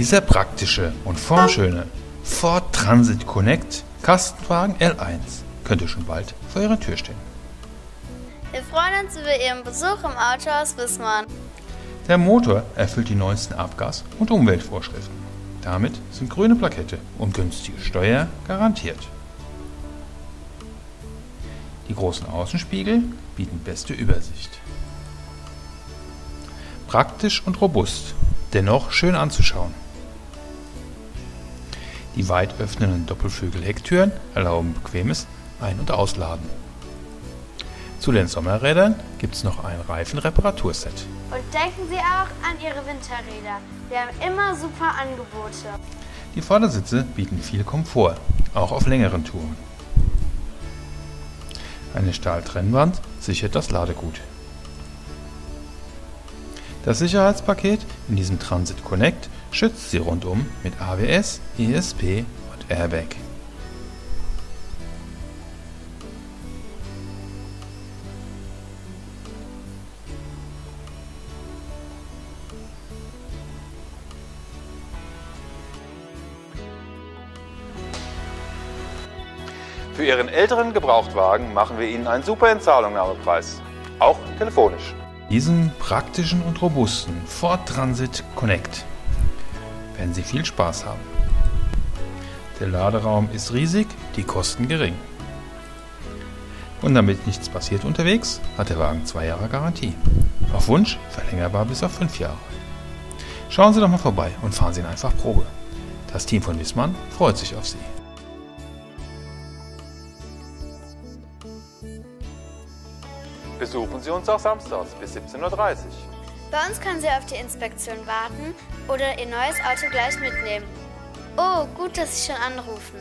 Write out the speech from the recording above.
Dieser praktische und formschöne Ford Transit Connect Kastenwagen L1 könnte schon bald vor Ihrer Tür stehen. Wir freuen uns über Ihren Besuch im Autohaus Wismar. Der Motor erfüllt die neuesten Abgas- und Umweltvorschriften. Damit sind grüne Plakette und günstige Steuer garantiert. Die großen Außenspiegel bieten beste Übersicht. Praktisch und robust, dennoch schön anzuschauen. Die weit öffnenden Doppelflügel-Hecktüren erlauben bequemes Ein- und Ausladen. Zu den Sommerrädern gibt es noch ein Reifenreparaturset. Und denken Sie auch an Ihre Winterräder. Wir haben immer super Angebote. Die Vordersitze bieten viel Komfort, auch auf längeren Touren. Eine Stahltrennwand sichert das Ladegut. Das Sicherheitspaket in diesem Transit Connect schützt Sie rundum mit ABS, ESP und Airbag. Für Ihren älteren Gebrauchtwagen machen wir Ihnen einen super Entzahlungnahmepreis, auch telefonisch. Diesen praktischen und robusten Ford Transit Connect werden Sie viel Spaß haben. Der Laderaum ist riesig, die Kosten gering. Und damit nichts passiert unterwegs, hat der Wagen zwei Jahre Garantie. Auf Wunsch verlängerbar bis auf fünf Jahre. Schauen Sie doch mal vorbei und fahren Sie ihn einfach Probe. Das Team von Wissmann freut sich auf Sie. Besuchen Sie uns auch samstags bis 17.30 Uhr. Bei uns können Sie auf die Inspektion warten oder Ihr neues Auto gleich mitnehmen. Oh, gut, dass Sie schon anrufen.